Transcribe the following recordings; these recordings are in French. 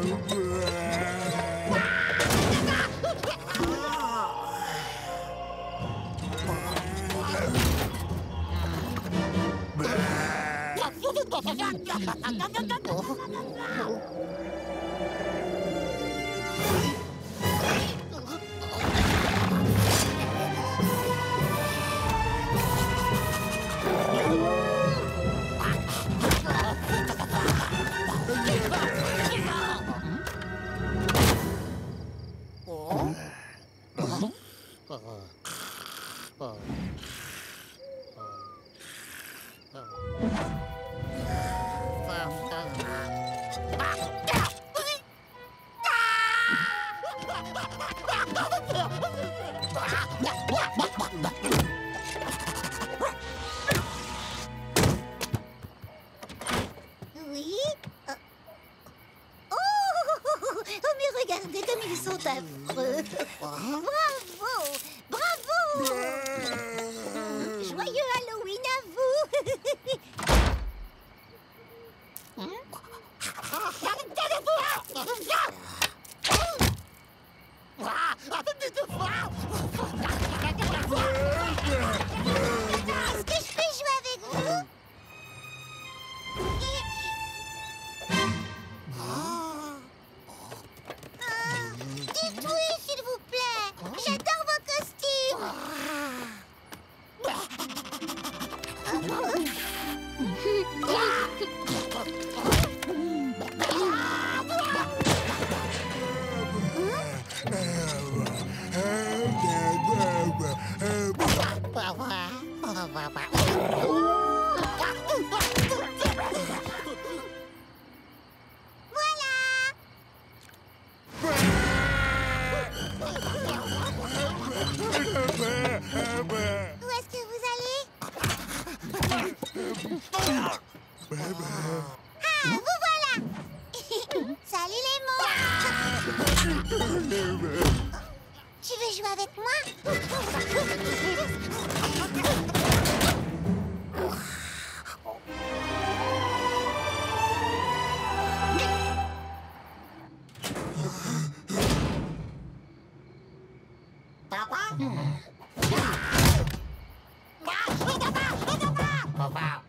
Oui Ủa? Ah, vous voilà. Salut les monstres Tu veux jouer avec moi? Eh oh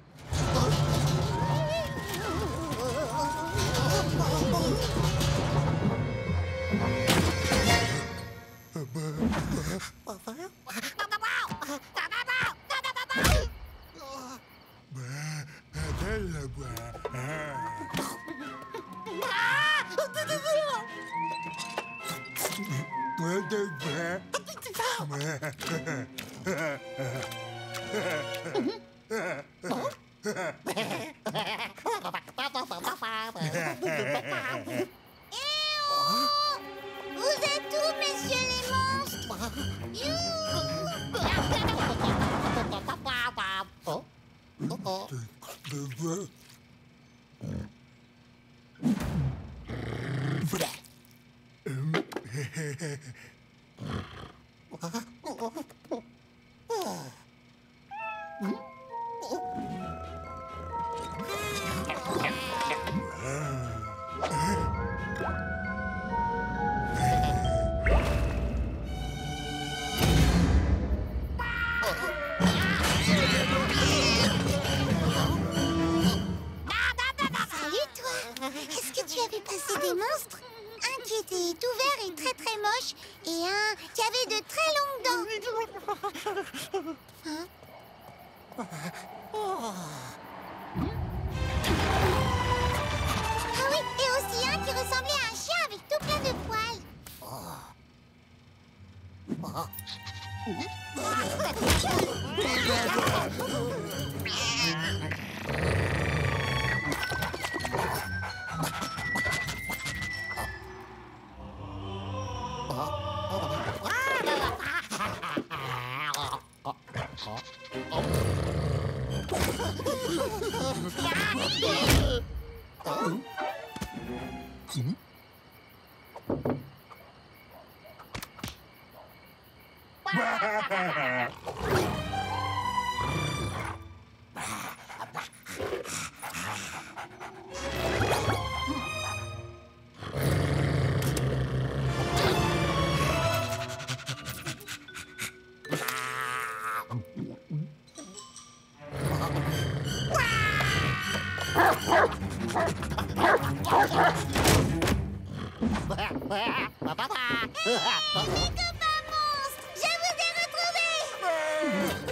Vous êtes où, messieurs les monstres tu vu passer des monstres Un qui était tout vert et très très moche et un qui avait de très longues dents. Hein? Ah oui, et aussi un qui ressemblait à un chien avec tout plein de poils. Bye. Copains monstres, je vous ai retrouvés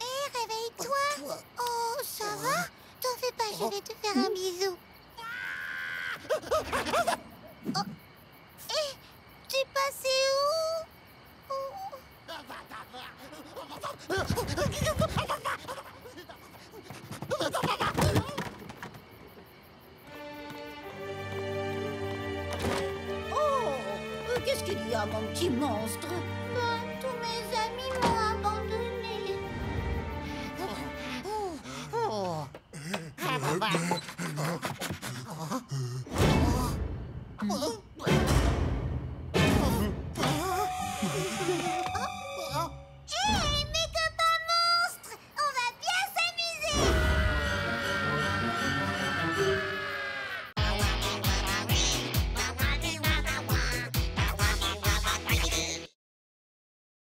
Hé, réveille-toi Oh, ça va T'en fais pas, je vais te faire un bisou. Oh. Eh, t'es passé où? Oh, euh, qu'est-ce qu'il y a, mon petit monstre? Ben, Tous mes amis m'ont abandonné. Oh. Oh. oh. Euh, ben,